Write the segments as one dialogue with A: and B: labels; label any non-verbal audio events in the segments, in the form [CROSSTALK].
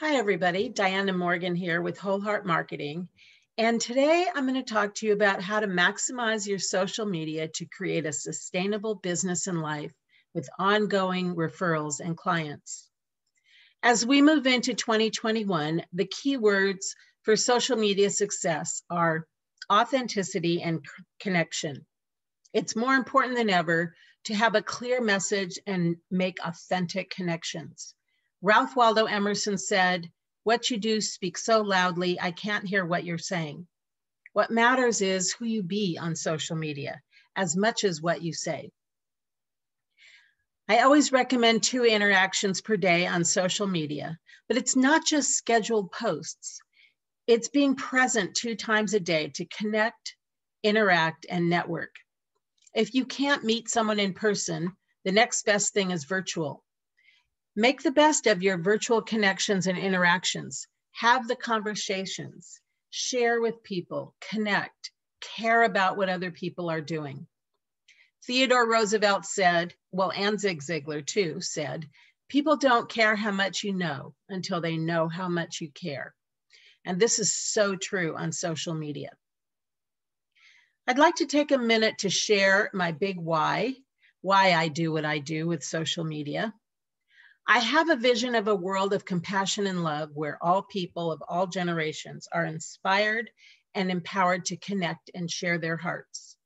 A: Hi, everybody. Diana Morgan here with Whole Heart Marketing. And today I'm going to talk to you about how to maximize your social media to create a sustainable business and life with ongoing referrals and clients. As we move into 2021, the keywords for social media success are authenticity and connection. It's more important than ever to have a clear message and make authentic connections. Ralph Waldo Emerson said, What you do speaks so loudly, I can't hear what you're saying. What matters is who you be on social media as much as what you say. I always recommend two interactions per day on social media, but it's not just scheduled posts. It's being present two times a day to connect, interact, and network. If you can't meet someone in person, the next best thing is virtual. Make the best of your virtual connections and interactions. Have the conversations, share with people, connect, care about what other people are doing. Theodore Roosevelt said, well, and Zig Ziglar too said, people don't care how much you know until they know how much you care. And this is so true on social media. I'd like to take a minute to share my big why, why I do what I do with social media. I have a vision of a world of compassion and love where all people of all generations are inspired and empowered to connect and share their hearts.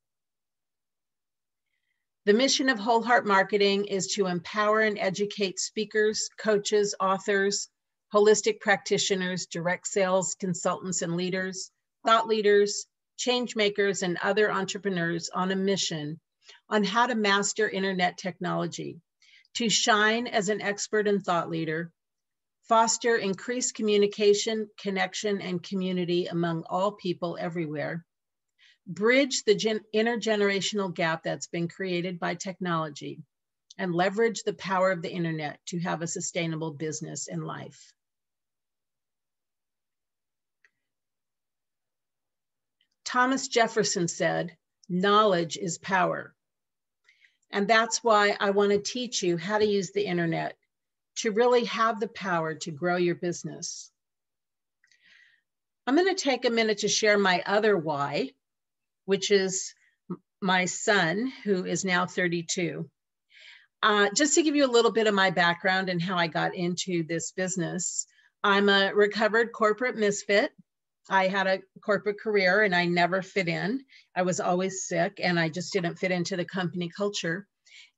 A: The mission of Whole Heart Marketing is to empower and educate speakers, coaches, authors, holistic practitioners, direct sales consultants and leaders, thought leaders, change makers, and other entrepreneurs on a mission on how to master internet technology to shine as an expert and thought leader, foster increased communication, connection, and community among all people everywhere, bridge the intergenerational gap that's been created by technology, and leverage the power of the internet to have a sustainable business and life. Thomas Jefferson said, knowledge is power. And that's why I want to teach you how to use the internet to really have the power to grow your business. I'm going to take a minute to share my other why, which is my son, who is now 32. Uh, just to give you a little bit of my background and how I got into this business, I'm a recovered corporate misfit. I had a corporate career and I never fit in. I was always sick and I just didn't fit into the company culture.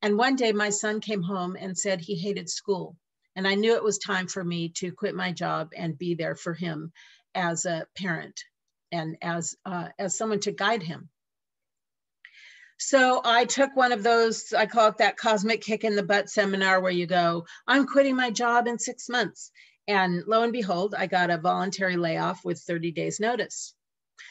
A: And one day my son came home and said he hated school. And I knew it was time for me to quit my job and be there for him as a parent and as, uh, as someone to guide him. So I took one of those, I call it that cosmic kick in the butt seminar where you go, I'm quitting my job in six months. And lo and behold, I got a voluntary layoff with 30 days notice.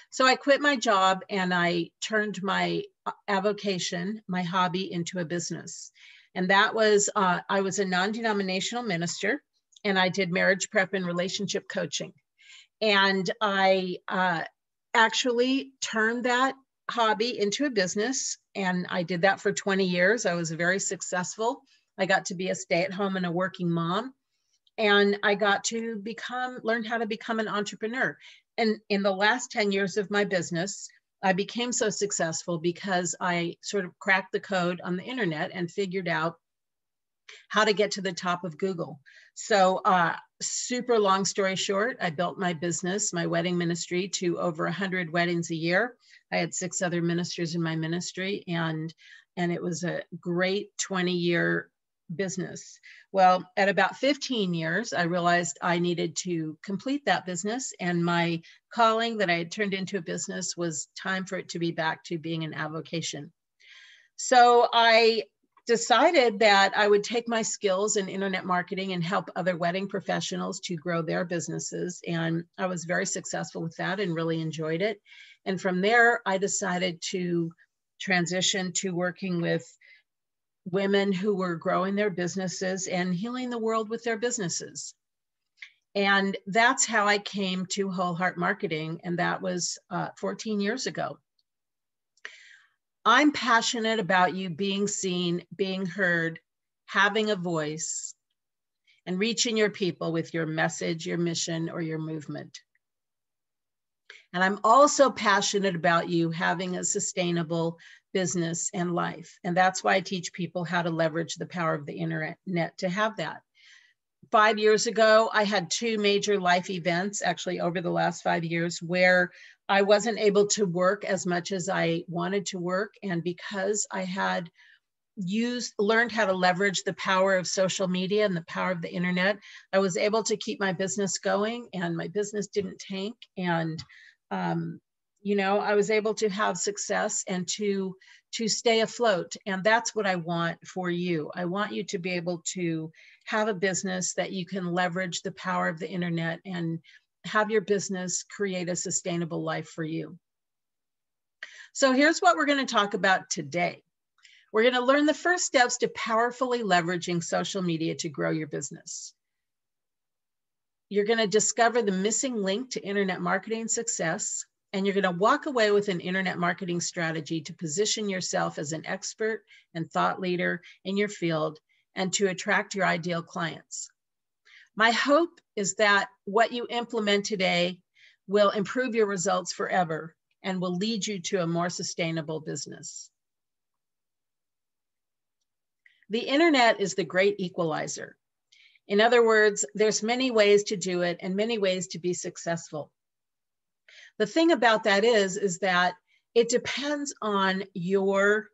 A: So I quit my job and I turned my uh, avocation, my hobby, into a business. And that was, uh, I was a non denominational minister and I did marriage prep and relationship coaching. And I uh, actually turned that hobby into a business. And I did that for 20 years. I was very successful. I got to be a stay at home and a working mom and I got to become learn how to become an entrepreneur. And in the last 10 years of my business, I became so successful because I sort of cracked the code on the internet and figured out how to get to the top of Google. So, uh, super long story short, I built my business, my wedding ministry, to over 100 weddings a year. I had six other ministers in my ministry, and and it was a great 20 year business. Well, at about 15 years, I realized I needed to complete that business, and my calling that I had turned into a business was time for it to be back to being an avocation. So I decided that I would take my skills in internet marketing and help other wedding professionals to grow their businesses. And I was very successful with that and really enjoyed it. And from there, I decided to transition to working with women who were growing their businesses and healing the world with their businesses. And that's how I came to Whole Heart Marketing, and that was uh, 14 years ago. I'm passionate about you being seen, being heard, having a voice, and reaching your people with your message, your mission, or your movement. And I'm also passionate about you having a sustainable business and life. And that's why I teach people how to leverage the power of the internet to have that. Five years ago, I had two major life events, actually, over the last five years, where I wasn't able to work as much as I wanted to work. And because I had used learned how to leverage the power of social media and the power of the internet i was able to keep my business going and my business didn't tank and um, you know i was able to have success and to to stay afloat. And that's what i want for you. I want you to be able to have a business that you can leverage the power of the internet and have your business create a sustainable life for you. So here's what we're going to talk about today. We're going to learn the first steps to powerfully leveraging social media to grow your business. You're going to discover the missing link to internet marketing success, and you're going to walk away with an internet marketing strategy to position yourself as an expert and thought leader in your field and to attract your ideal clients. My hope is that what you implement today will improve your results forever and will lead you to a more sustainable business. The internet is the great equalizer. In other words, there's many ways to do it and many ways to be successful. The thing about that is, is that it depends on your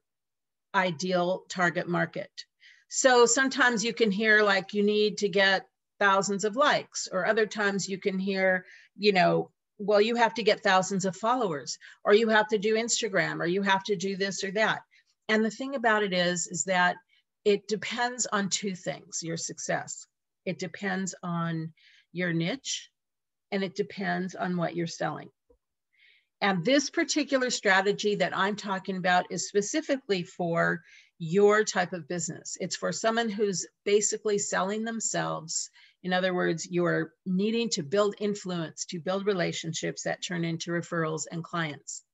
A: ideal target market. So sometimes you can hear like you need to get thousands of likes, or other times you can hear, you know, well, you have to get thousands of followers, or you have to do Instagram, or you have to do this or that. And the thing about it is, is that it depends on two things your success. It depends on your niche and it depends on what you're selling. And this particular strategy that I'm talking about is specifically for your type of business. It's for someone who's basically selling themselves. In other words, you're needing to build influence, to build relationships that turn into referrals and clients.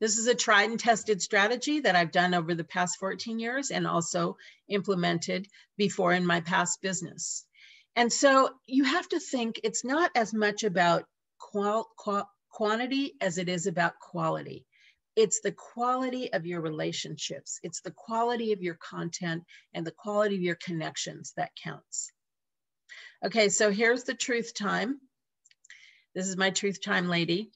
A: This is a tried and tested strategy that I've done over the past 14 years and also implemented before in my past business. And so you have to think it's not as much about qual, quantity as it is about quality. It's the quality of your relationships, it's the quality of your content, and the quality of your connections that counts. Okay, so here's the truth time. This is my truth time lady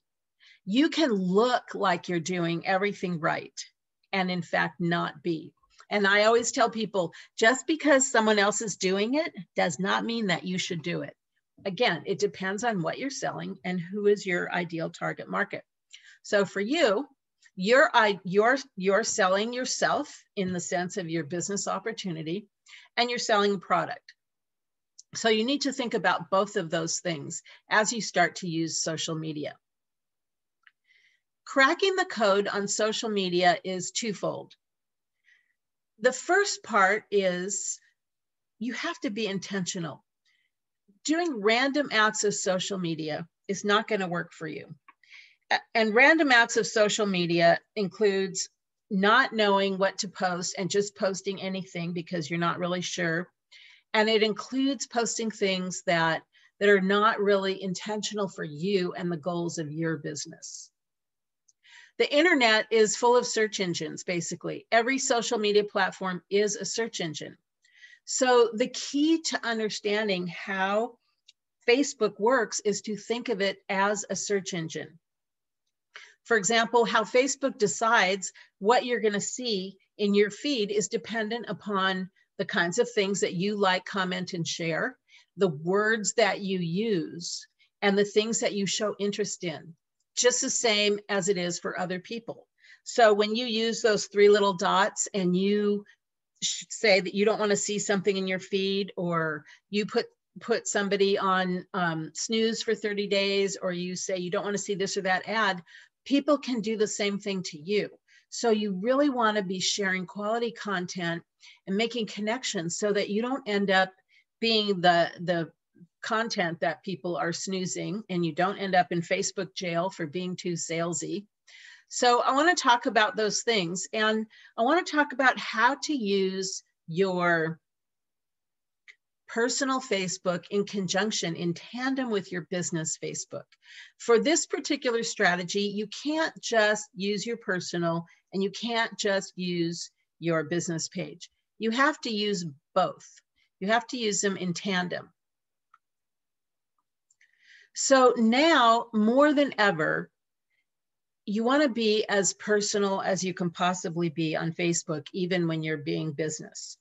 A: you can look like you're doing everything right and in fact not be. And I always tell people just because someone else is doing it does not mean that you should do it. Again, it depends on what you're selling and who is your ideal target market. So for you, you're, you're, you're selling yourself in the sense of your business opportunity and you're selling a product. So you need to think about both of those things as you start to use social media cracking the code on social media is twofold. The first part is you have to be intentional. Doing random acts of social media is not going to work for you. And random acts of social media includes not knowing what to post and just posting anything because you're not really sure. And it includes posting things that that are not really intentional for you and the goals of your business the internet is full of search engines, basically. Every social media platform is a search engine. So the key to understanding how Facebook works is to think of it as a search engine. For example, how Facebook decides what you're going to see in your feed is dependent upon the kinds of things that you like, comment, and share, the words that you use, and the things that you show interest in just the same as it is for other people. So when you use those three little dots and you say that you don't want to see something in your feed or you put put somebody on um, snooze for 30 days or you say you don't want to see this or that ad people can do the same thing to you so you really want to be sharing quality content and making connections so that you don't end up being the the content that people are snoozing and you don't end up in Facebook jail for being too salesy. So I want to talk about those things and I want to talk about how to use your personal Facebook in conjunction, in tandem with your business Facebook. For this particular strategy, you can't just use your personal and you can't just use your business page. You have to use both. You have to use them in tandem. So now, more than ever, you want to be as personal as you can possibly be on Facebook, even when you're being business.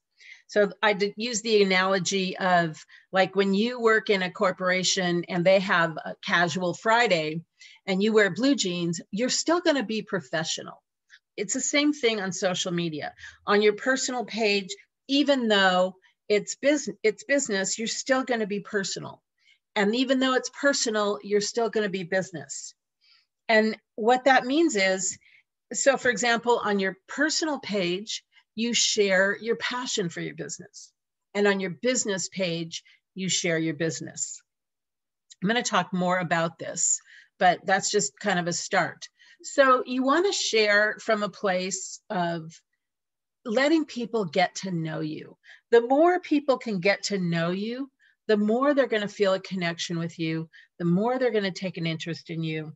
A: So I did use the analogy of like when you work in a corporation and they have a casual Friday and you wear blue jeans, you're still going to be professional. It's the same thing on social media. On your personal page, even though it's business, it's business, you're still going to be personal. And even though it's personal, you're still going to be business. And what that means is, so for example, on your personal page, you share your passion for your business. And on your business page, you share your business. I'm going to talk more about this, but that's just kind of a start. So you want to share from a place of letting people get to know you. The more people can get to know you, the more they're going to feel a connection with you, the more they're going to take an interest in you.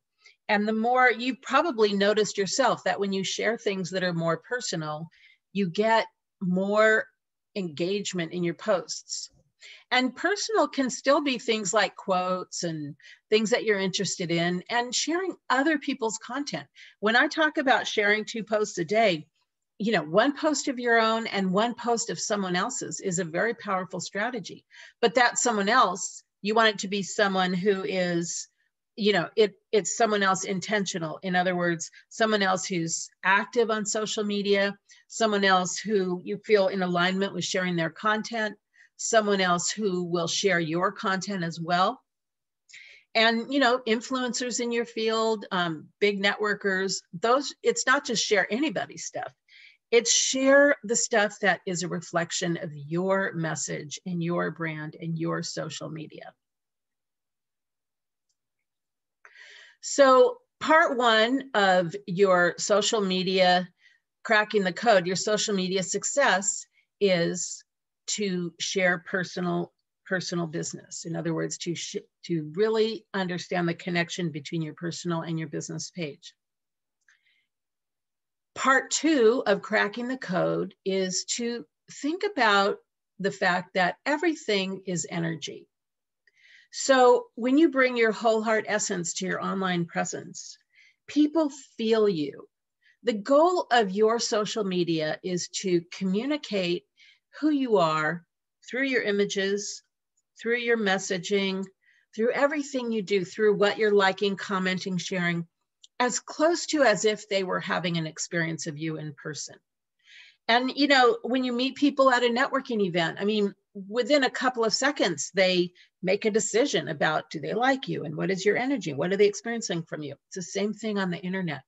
A: And the more you've probably noticed yourself that when you share things that are more personal, you get more engagement in your posts. And personal can still be things like quotes and things that you're interested in and sharing other people's content. When I talk about sharing two posts a day, you know, one post of your own and one post of someone else's is a very powerful strategy. But that someone else, you want it to be someone who is you know it it's someone else intentional. In other words someone else who's active on social media someone else who you feel in alignment with sharing their content someone else who will share your content as well. And you know influencers in your field um, big networkers those it's not just share anybody's stuff it's share the stuff that is a reflection of your message and your brand and your social media So, part one of your social media cracking the code, your social media success is to share personal personal business. In other words, to to really understand the connection between your personal and your business page. Part two of cracking the code is to think about the fact that everything is energy. So when you bring your whole heart essence to your online presence, people feel you. The goal of your social media is to communicate who you are through your images, through your messaging, through everything you do, through what you're liking, commenting, sharing, as close to as if they were having an experience of you in person. And, you know, when you meet people at a networking event, I mean, within a couple of seconds, they make a decision about do they like you and what is your energy? What are they experiencing from you? It's the same thing on the internet.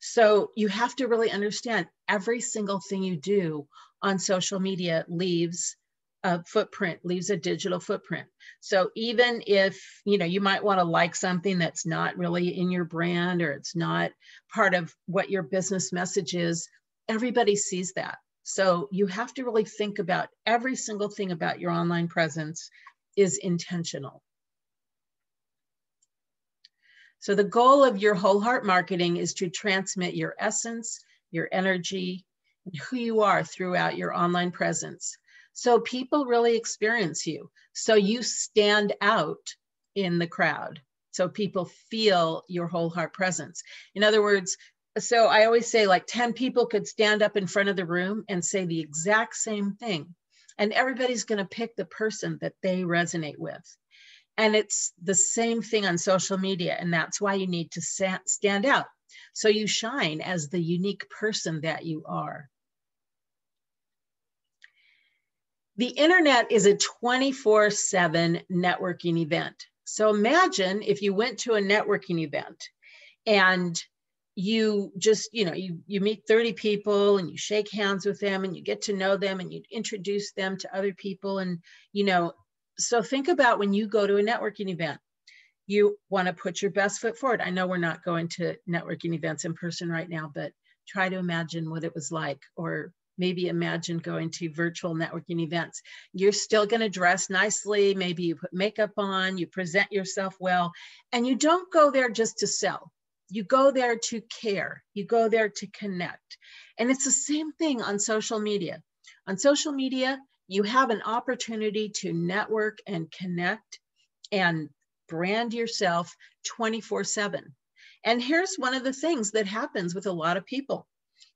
A: So you have to really understand every single thing you do on social media leaves a footprint, leaves a digital footprint. So even if, you know, you might want to like something that's not really in your brand or it's not part of what your business message is, everybody sees that. So you have to really think about every single thing about your online presence is intentional. So the goal of your whole heart marketing is to transmit your essence, your energy, and who you are throughout your online presence. So people really experience you. So you stand out in the crowd. So people feel your whole heart presence. In other words, so I always say like 10 people could stand up in front of the room and say the exact same thing. And everybody's going to pick the person that they resonate with. And it's the same thing on social media. And that's why you need to stand out. So you shine as the unique person that you are. The internet is a 24 7 networking event. So imagine if you went to a networking event and you just you know you you meet 30 people and you shake hands with them and you get to know them and you introduce them to other people and you know so think about when you go to a networking event you want to put your best foot forward i know we're not going to networking events in person right now but try to imagine what it was like or maybe imagine going to virtual networking events. You're still going to dress nicely. Maybe you put makeup on, you present yourself well, and you don't go there just to sell. You go there to care, you go there to connect. And it's the same thing on social media. On social media, you have an opportunity to network and connect and brand yourself 24 7. And here's one of the things that happens with a lot of people.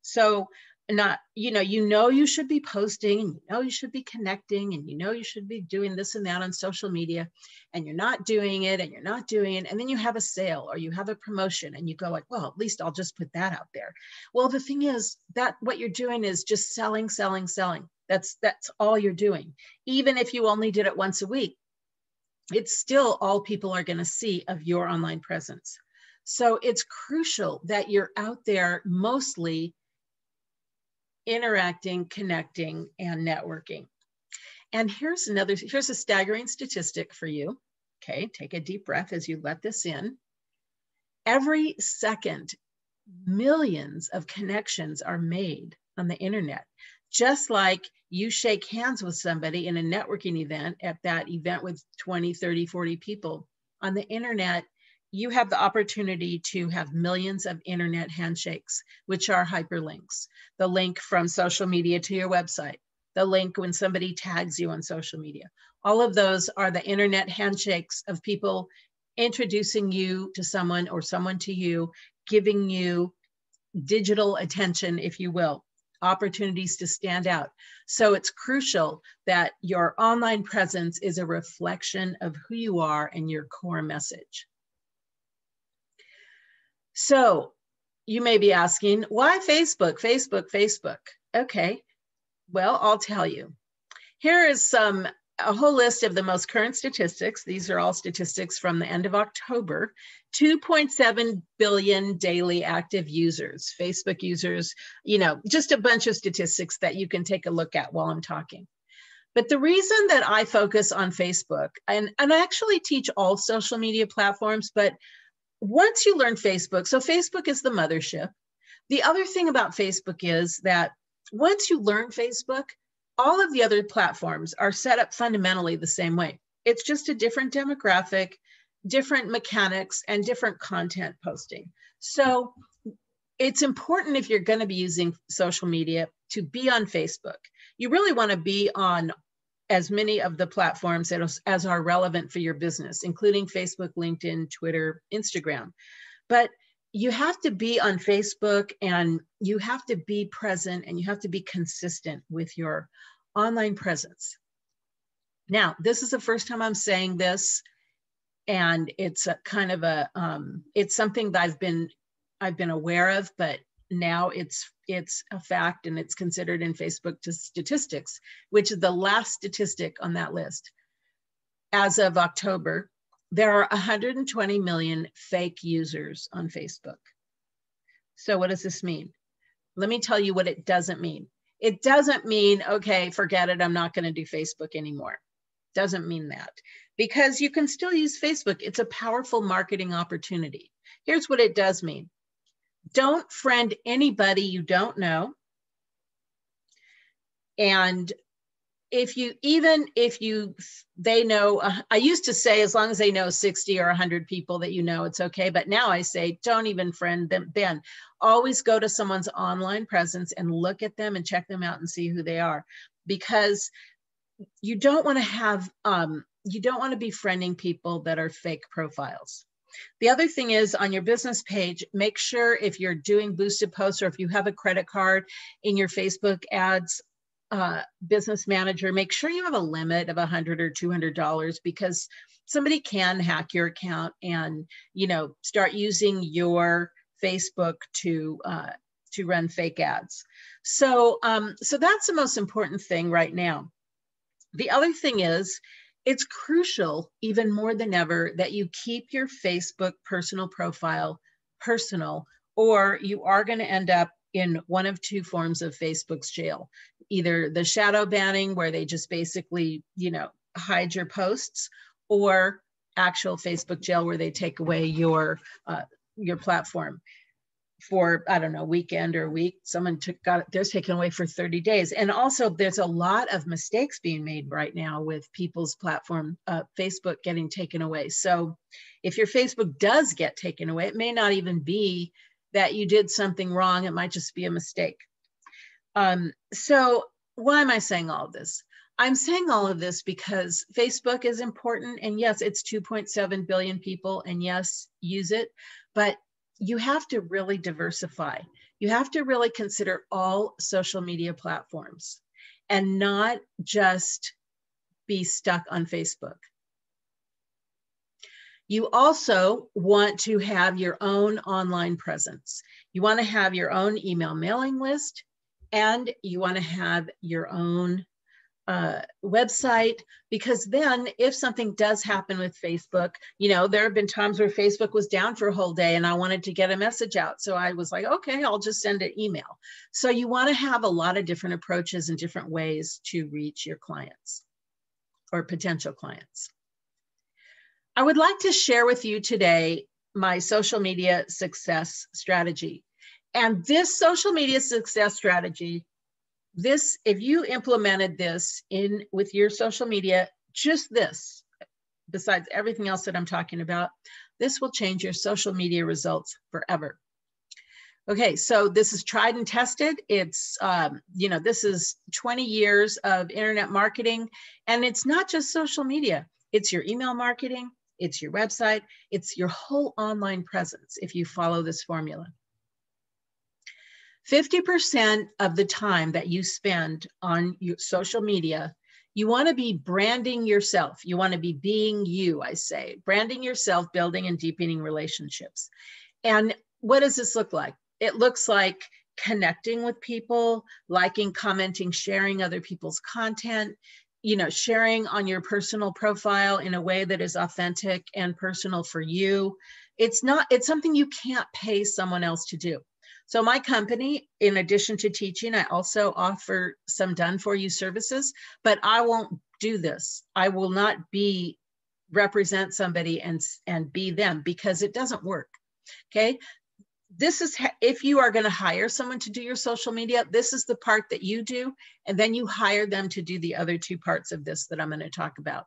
A: So not you know you know you should be posting and you know you should be connecting and you know you should be doing this and that on social media and you're not doing it and you're not doing it and then you have a sale or you have a promotion and you go like well at least i'll just put that out there. Well the thing is that what you're doing is just selling selling selling. That's that's all you're doing. Even if you only did it once a week it's still all people are going to see of your online presence. So it's crucial that you're out there mostly interacting, connecting, and networking. And here's another, here's a staggering statistic for you. Okay, take a deep breath as you let this in. Every second, millions of connections are made on the internet. Just like you shake hands with somebody in a networking event at that event with 20, 30, 40 people. On the internet, you have the opportunity to have millions of internet handshakes, which are hyperlinks. The link from social media to your website, the link when somebody tags you on social media. All of those are the internet handshakes of people introducing you to someone or someone to you, giving you digital attention, if you will, opportunities to stand out. So it's crucial that your online presence is a reflection of who you are and your core message. So you may be asking, why Facebook, Facebook, Facebook? Okay, well, I'll tell you. Here is some a whole list of the most current statistics. These are all statistics from the end of October. 2.7 billion daily active users, Facebook users, you know, just a bunch of statistics that you can take a look at while I'm talking. But the reason that I focus on Facebook, and, and I actually teach all social media platforms, but once you learn Facebook, so Facebook is the mothership. The other thing about Facebook is that once you learn Facebook, all of the other platforms are set up fundamentally the same way. It's just a different demographic, different mechanics, and different content posting. So it's important if you're going to be using social media to be on Facebook. You really want to be on as many of the platforms as, are relevant for your business, including Facebook, LinkedIn, Twitter, Instagram. But you have to be on Facebook and you have to be present and you have to be consistent with your online presence. Now, this is the first time I'm saying this, and it's a kind of a um, it's something that I've been I've been aware of, but now it's it's a fact and it's considered in Facebook to statistics, which is the last statistic on that list. As of October, there are 120 million fake users on Facebook. So what does this mean? Let me tell you what it doesn't mean. It doesn't mean, okay, forget it, I'm not going to do Facebook anymore. Doesn't mean that because you can still use Facebook. It's a powerful marketing opportunity. Here's what it does mean don't friend anybody you don't know. And if you even if you they know uh, i used to say as long as they know 60 or 100 people that you know it's okay. But now i say don't even friend them then always go to someone's online presence and look at them and check them out and see who they are. Because you don't want to have um, you don't want to be friending people that are fake profiles the other thing is on your business page, make sure if you're doing boosted posts or if you have a credit card in your Facebook ads uh, business manager, make sure you have a limit of 100 or $200 because somebody can hack your account and you know start using your Facebook to uh, to run fake ads. So um, so that's the most important thing right now. The other thing is it's crucial, even more than ever, that you keep your Facebook personal profile personal, or you are going to end up in one of two forms of Facebook's jail either the shadow banning, where they just basically, you know, hide your posts, or actual Facebook jail, where they take away your uh, your platform. For I don't know weekend or week. Someone took got theirs taken away for 30 days, and also there's a lot of mistakes being made right now with people's platform, uh, Facebook getting taken away. So if your Facebook does get taken away, it may not even be that you did something wrong. It might just be a mistake. Um, so why am I saying all of this? I'm saying all of this because Facebook is important, and yes, it's 2.7 billion people, and yes, use it, but you have to really diversify. You have to really consider all social media platforms and not just be stuck on Facebook. You also want to have your own online presence. You want to have your own email mailing list and you want to have your own uh, website because then if something does happen with facebook you know there have been times where facebook was down for a whole day and i wanted to get a message out. So i was like okay i'll just send an email. So you want to have a lot of different approaches and different ways to reach your clients or potential clients. I would like to share with you today my social media success strategy. And this social media success strategy this if you implemented this in with your social media just this besides everything else that i'm talking about this will change your social media results forever. Okay so this is tried and tested. It's um, you know this is 20 years of internet marketing and it's not just social media. It's your email marketing it's your website it's your whole online presence if you follow this formula 50% of the time that you spend on your social media, you want to be branding yourself. You want to be being you, I say, branding yourself, building and deepening relationships. And what does this look like? It looks like connecting with people, liking, commenting, sharing other people's content, you know, sharing on your personal profile in a way that is authentic and personal for you. It's not, it's something you can't pay someone else to do. So my company, in addition to teaching, I also offer some done for you services, but I won't do this. I will not be represent somebody and, and be them because it doesn't work. Okay. This is if you are going to hire someone to do your social media, this is the part that you do. And then you hire them to do the other two parts of this that I'm going to talk about.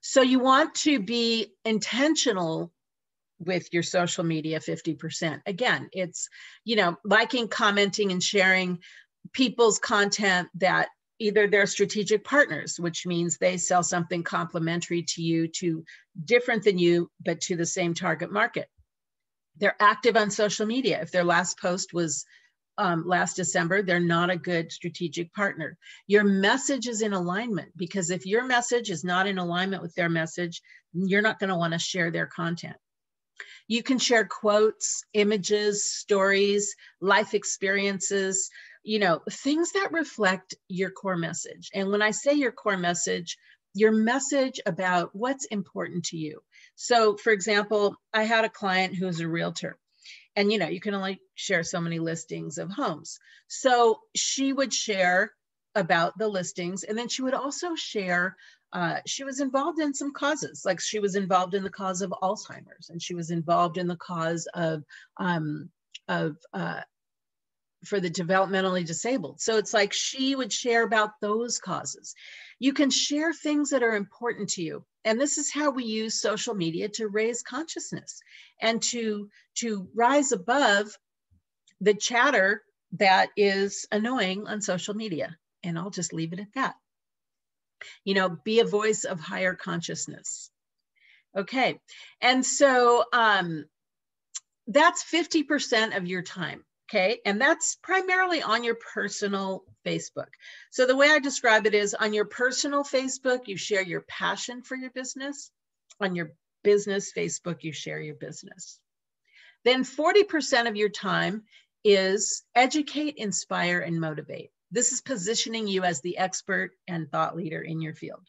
A: So you want to be intentional with your social media 50%. Again, it's, you know, liking, commenting, and sharing people's content that either they're strategic partners, which means they sell something complementary to you, to different than you, but to the same target market. They're active on social media. If their last post was um, last December, they're not a good strategic partner. Your message is in alignment because if your message is not in alignment with their message, you're not going to want to share their content. You can share quotes, images, stories, life experiences, you know, things that reflect your core message. And when I say your core message, your message about what's important to you. So, for example, I had a client who's a realtor and you know you can only share so many listings of homes so she would share about the listings and then she would also share uh, she was involved in some causes, like she was involved in the cause of Alzheimer's, and she was involved in the cause of um, of uh, for the developmentally disabled. So it's like she would share about those causes. You can share things that are important to you, and this is how we use social media to raise consciousness and to to rise above the chatter that is annoying on social media. And I'll just leave it at that you know be a voice of higher consciousness. Okay. And so um that's 50% of your time. Okay. And that's primarily on your personal facebook. So the way i describe it is on your personal facebook you share your passion for your business. On your business facebook you share your business. Then 40% of your time is educate inspire and motivate this is positioning you as the expert and thought leader in your field.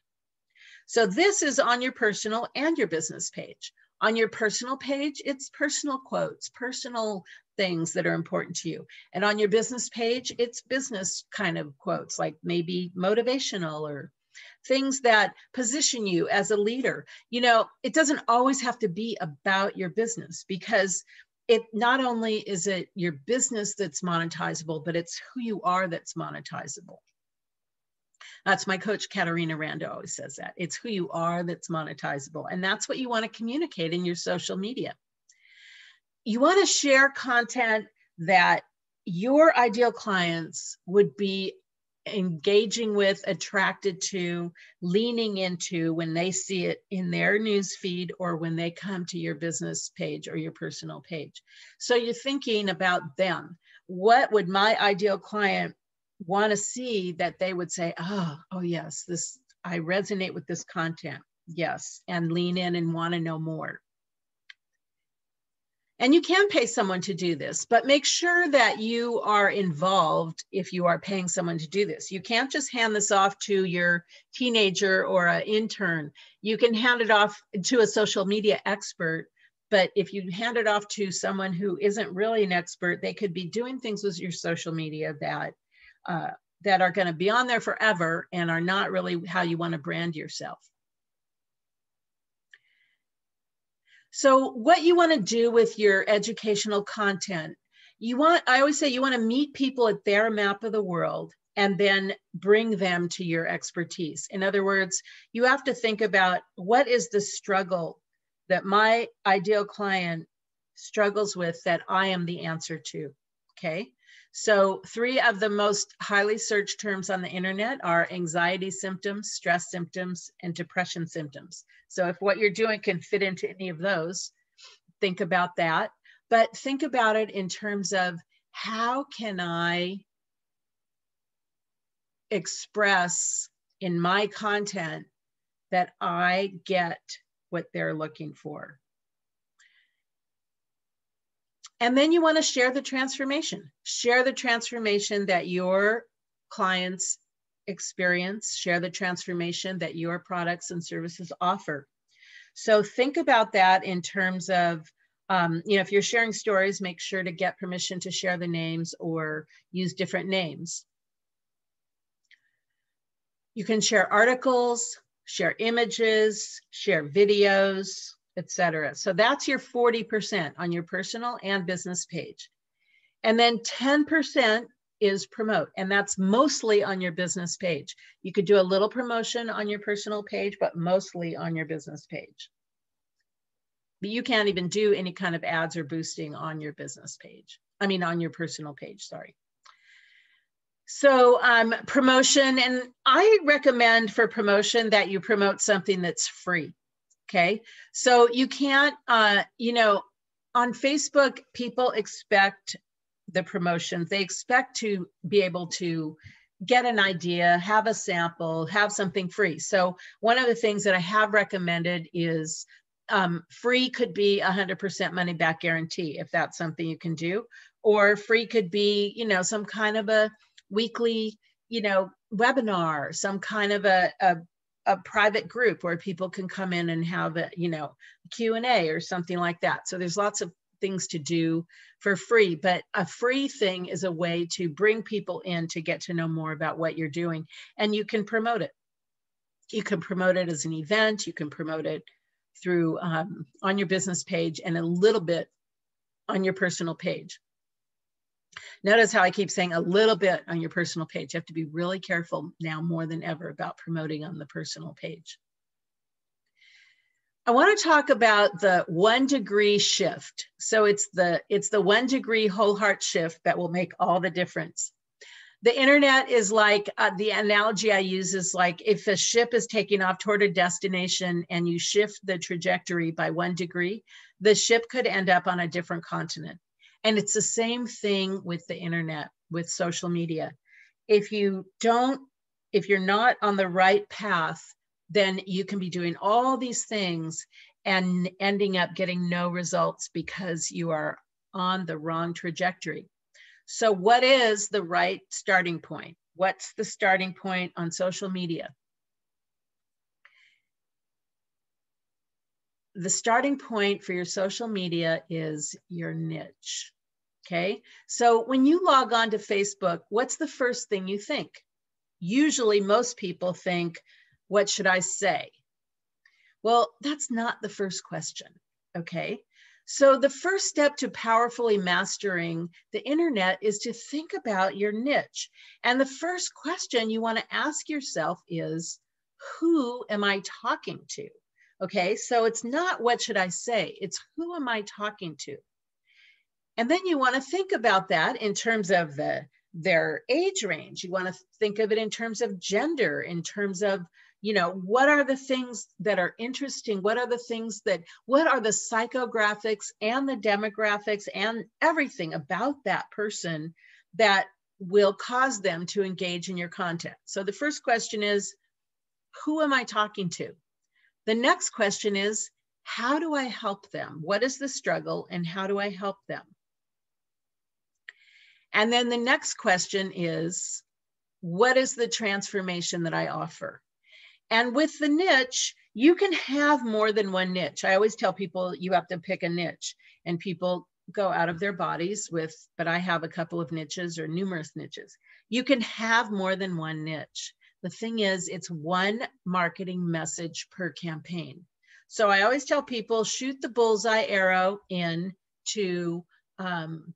A: So this is on your personal and your business page. On your personal page, it's personal quotes, personal things that are important to you. And on your business page, it's business kind of quotes, like maybe motivational or things that position you as a leader. You know, it doesn't always have to be about your business because it not only is it your business that's monetizable, but it's who you are that's monetizable. That's my coach, Katarina Rando, always says that. It's who you are that's monetizable. And that's what you want to communicate in your social media. You want to share content that your ideal clients would be engaging with, attracted to, leaning into when they see it in their news feed or when they come to your business page or your personal page. So you're thinking about them. What would my ideal client want to see that they would say, oh, oh yes, this I resonate with this content. Yes, and lean in and want to know more. And you can pay someone to do this, but make sure that you are involved if you are paying someone to do this. You can't just hand this off to your teenager or an intern. You can hand it off to a social media expert, but if you hand it off to someone who isn't really an expert, they could be doing things with your social media that uh, that are going to be on there forever and are not really how you want to brand yourself. So what you want to do with your educational content, you want, I always say you want to meet people at their map of the world and then bring them to your expertise. In other words, you have to think about what is the struggle that my ideal client struggles with that I am the answer to, okay? So three of the most highly searched terms on the internet are anxiety symptoms, stress symptoms, and depression symptoms. So if what you're doing can fit into any of those, think about that. But think about it in terms of how can I express in my content that I get what they're looking for. And then you want to share the transformation. Share the transformation that your clients experience, share the transformation that your products and services offer. So think about that in terms of, um, you know, if you're sharing stories, make sure to get permission to share the names or use different names. You can share articles, share images, share videos, etc. So that's your 40% on your personal and business page. And then 10% is promote, and that's mostly on your business page. You could do a little promotion on your personal page, but mostly on your business page. But you can't even do any kind of ads or boosting on your business page. I mean, on your personal page, sorry. So um, promotion, and I recommend for promotion that you promote something that's free. Okay. So you can't, uh, you know, on Facebook, people expect the promotions. They expect to be able to get an idea, have a sample, have something free. So one of the things that I have recommended is um, free could be 100% money back guarantee if that's something you can do, or free could be, you know, some kind of a weekly, you know, webinar, some kind of a, a a private group where people can come in and have a you know q&a or something like that. So there's lots of things to do for free but a free thing is a way to bring people in to get to know more about what you're doing and you can promote it. You can promote it as an event you can promote it through um, on your business page and a little bit on your personal page Notice how I keep saying a little bit on your personal page. You have to be really careful now more than ever about promoting on the personal page. I want to talk about the one degree shift. So it's the it's the one degree whole heart shift that will make all the difference. The internet is like uh, the analogy I use is like if a ship is taking off toward a destination and you shift the trajectory by one degree, the ship could end up on a different continent. And it's the same thing with the internet, with social media. If you don't, if you're not on the right path, then you can be doing all these things and ending up getting no results because you are on the wrong trajectory. So, what is the right starting point? What's the starting point on social media? The starting point for your social media is your niche. Okay. So when you log on to Facebook, what's the first thing you think? Usually, most people think, What should I say? Well, that's not the first question. Okay. So, the first step to powerfully mastering the internet is to think about your niche. And the first question you want to ask yourself is Who am I talking to? Okay, so it's not what should I say, it's who am I talking to? And then you want to think about that in terms of the their age range. You want to think of it in terms of gender, in terms of you know what are the things that are interesting what are the things that what are the psychographics and the demographics and everything about that person that will cause them to engage in your content so the first question is who am i talking to the next question is how do i help them what is the struggle and how do i help them and then the next question is what is the transformation that i offer and with the niche, you can have more than one niche. I always tell people you have to pick a niche, and people go out of their bodies with, but I have a couple of niches or numerous niches. You can have more than one niche. The thing is, it's one marketing message per campaign. So I always tell people shoot the bullseye arrow in to um,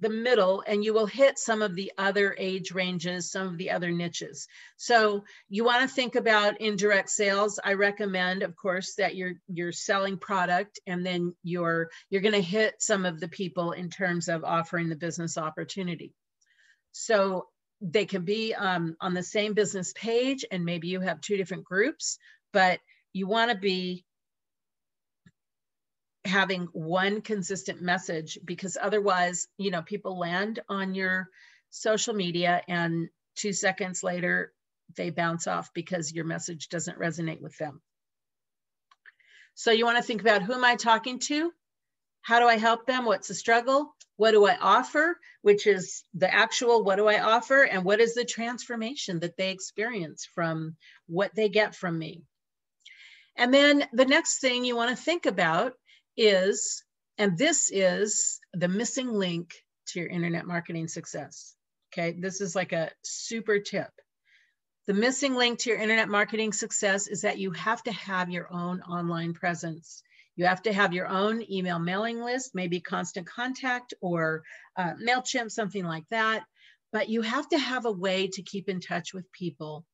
A: the middle and you will hit some of the other age ranges, some of the other niches. So you want to think about indirect sales. I recommend, of course, that you're you're selling product and then you're you're going to hit some of the people in terms of offering the business opportunity. So they can be um, on the same business page and maybe you have two different groups, but you want to be having one consistent message because otherwise, you know, people land on your social media and two seconds later they bounce off because your message doesn't resonate with them. So you want to think about who am I talking to? How do I help them? What's the struggle? What do I offer? Which is the actual what do I offer? And what is the transformation that they experience from what they get from me? And then the next thing you want to think about is, and this is the missing link to your internet marketing success. Okay, this is like a super tip. The missing link to your internet marketing success is that you have to have your own online presence. You have to have your own email mailing list, maybe constant contact or uh, MailChimp, something like that. But you have to have a way to keep in touch with people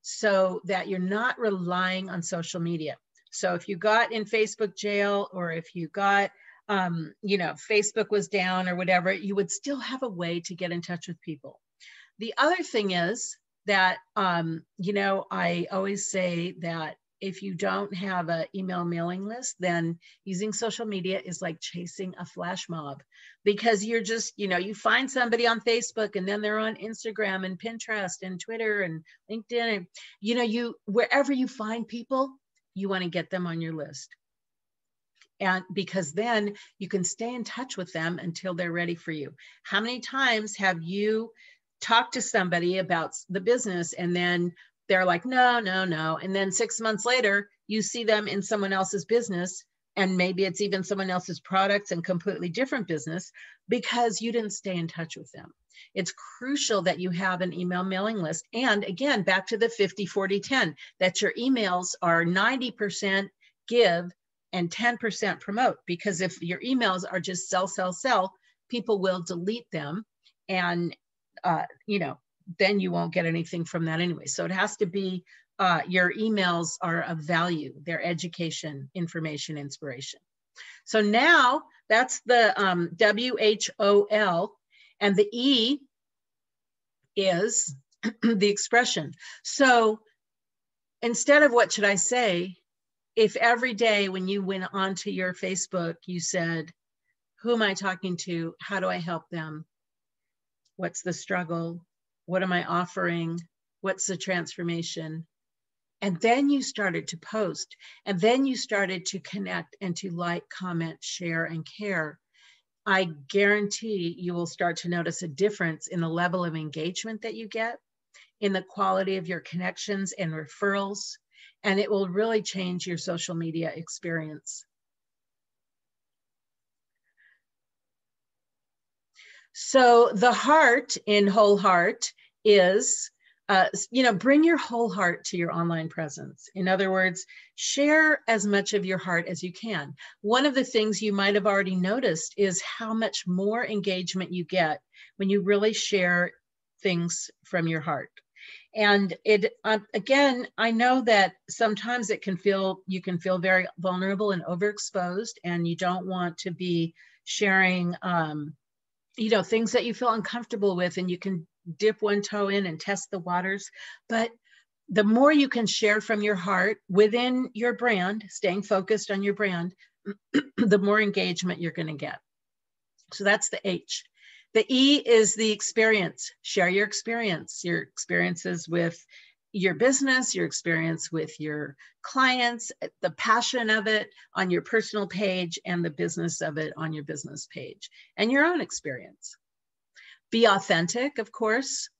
A: so that you're not relying on social media. So if you got in Facebook jail or if you got, um, you know, Facebook was down or whatever, you would still have a way to get in touch with people. The other thing is that, um, you know, I always say that if you don't have an email mailing list, then using social media is like chasing a flash mob because you're just, you know, you find somebody on Facebook and then they're on Instagram and Pinterest and Twitter and LinkedIn and, you know, you, wherever you find people, you want to get them on your list. And because then you can stay in touch with them until they're ready for you. How many times have you talked to somebody about the business and then they're like, no, no, no. And then six months later, you see them in someone else's business and maybe it's even someone else's products and completely different business because you didn't stay in touch with them. It's crucial that you have an email mailing list. And again, back to the 50, 40, 10, that your emails are 90% give and 10% promote. Because if your emails are just sell, sell, sell, people will delete them. And, uh, you know, then you won't get anything from that anyway. So it has to be uh, your emails are of value, they're education, information, inspiration. So now that's the um, W H O L, and the E is [CLEARS THROAT] the expression. So instead of what should I say, if every day when you went onto your Facebook, you said, Who am I talking to? How do I help them? What's the struggle? What am I offering? What's the transformation? And then you started to post, and then you started to connect and to like, comment, share, and care. I guarantee you will start to notice a difference in the level of engagement that you get, in the quality of your connections and referrals, and it will really change your social media experience. So, the heart in whole heart is uh, you know, bring your whole heart to your online presence. In other words, share as much of your heart as you can. One of the things you might have already noticed is how much more engagement you get when you really share things from your heart. And it um, again, I know that sometimes it can feel you can feel very vulnerable and overexposed, and you don't want to be sharing um, you know things that you feel uncomfortable with and you can dip one toe in and test the waters. But the more you can share from your heart within your brand, staying focused on your brand, [CLEARS THROAT] the more engagement you're going to get. So that's the H. The E is the experience. Share your experience, your experiences with your business, your experience with your clients, the passion of it on your personal page, and the business of it on your business page, and your own experience. Be authentic, of course.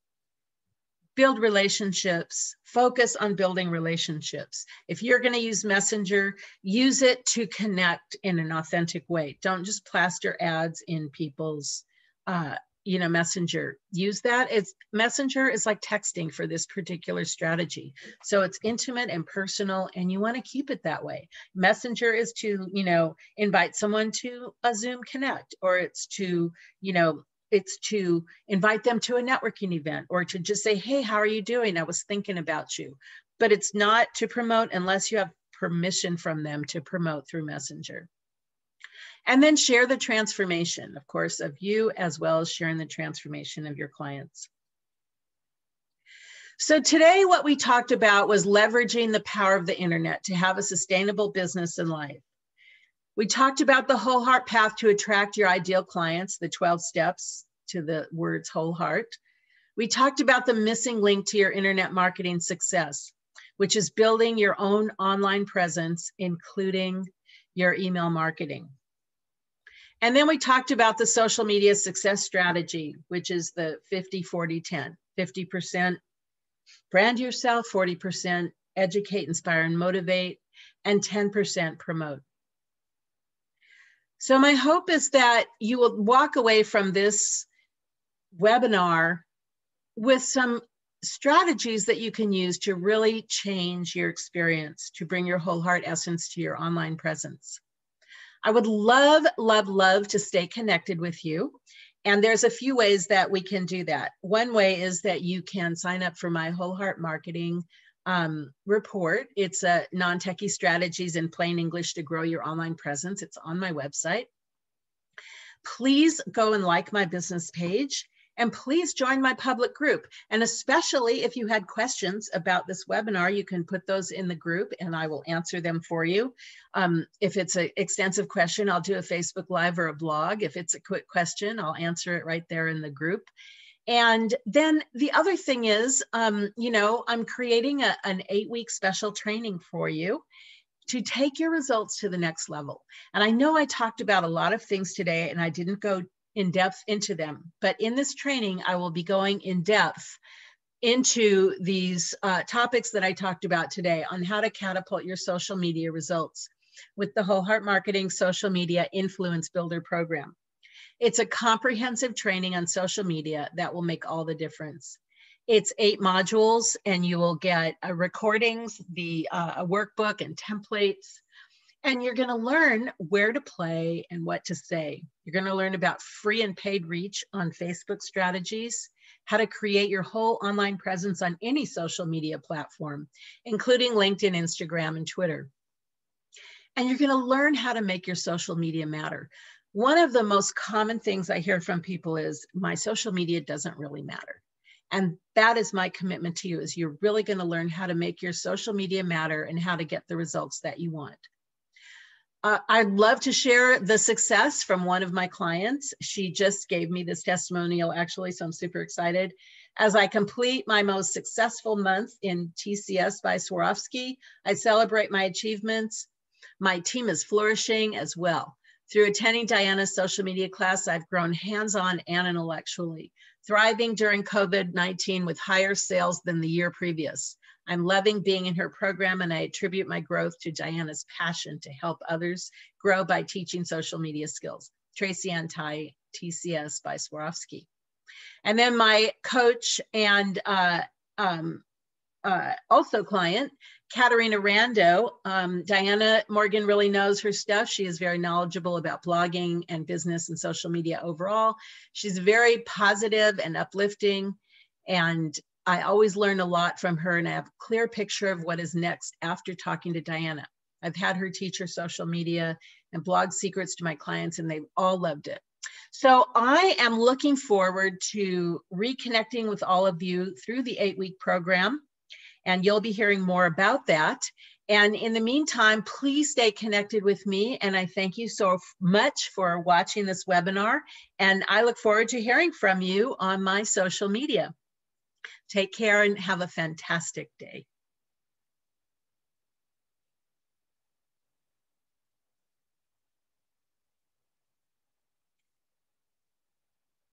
A: Build relationships, focus on building relationships. If you're going to use Messenger, use it to connect in an authentic way. Don't just plaster ads in people's uh, you know messenger use that it's messenger is like texting for this particular strategy so it's intimate and personal and you want to keep it that way messenger is to you know invite someone to a zoom connect or it's to you know it's to invite them to a networking event or to just say, hey, how are you doing? I was thinking about you. But it's not to promote unless you have permission from them to promote through Messenger. And then share the transformation, of course, of you as well as sharing the transformation of your clients. So today what we talked about was leveraging the power of the internet to have a sustainable business and life. We talked about the whole heart path to attract your ideal clients, the 12 steps to the words whole heart. We talked about the missing link to your internet marketing success, which is building your own online presence, including your email marketing. And then we talked about the social media success strategy, which is the 50, 40, 10. 50% brand yourself, 40% educate, inspire, and motivate, and 10% promote. So my hope is that you will walk away from this webinar with some strategies that you can use to really change your experience, to bring your whole heart essence to your online presence. I would love, love, love to stay connected with you. And there's a few ways that we can do that. One way is that you can sign up for my whole heart marketing um, report. It's a non-techie strategies in plain English to grow your online presence. It's on my website. Please go and like my business page and please join my public group. And especially if you had questions about this webinar, you can put those in the group and I will answer them for you. Um, if it's an extensive question, I'll do a Facebook Live or a blog. If it's a quick question, I'll answer it right there in the group. And then the other thing is, um, you know, I'm creating a, an eight week special training for you to take your results to the next level. And I know I talked about a lot of things today and I didn't go in depth into them, but in this training, I will be going in depth into these uh, topics that I talked about today on how to catapult your social media results with the Whole Heart Marketing Social Media Influence Builder Program. It's a comprehensive training on social media that will make all the difference. It's eight modules, and you will get uh, recordings, the uh, a workbook, and templates. And you're going to learn where to play and what to say. You're going to learn about free and paid reach on Facebook strategies, how to create your whole online presence on any social media platform, including LinkedIn, Instagram, and Twitter. And you're going to learn how to make your social media matter. One of the most common things I hear from people is my social media doesn't really matter. And that is my commitment to you is you're really going to learn how to make your social media matter and how to get the results that you want. Uh, I'd love to share the success from one of my clients. She just gave me this testimonial actually, so I'm super excited. As I complete my most successful month in TCS by Swarovski, I celebrate my achievements. My team is flourishing as well. Through attending Diana's social media class, I've grown hands-on and intellectually, thriving during COVID-19 with higher sales than the year previous. I'm loving being in her program and I attribute my growth to Diana's passion to help others grow by teaching social media skills. Tracy Ann Ty, TCS by Swarovski. And then my coach and uh, um, uh, also client, Katarina Rando. Um, Diana Morgan really knows her stuff. She is very knowledgeable about blogging and business and social media overall. She's very positive and uplifting. And I always learn a lot from her and I have a clear picture of what is next after talking to Diana. I've had her teach her social media and blog secrets to my clients and they've all loved it. So I am looking forward to reconnecting with all of you through the eight week program and you'll be hearing more about that. And in the meantime, please stay connected with me. And I thank you so much for watching this webinar. And I look forward to hearing from you on my social media. Take care and have a fantastic day.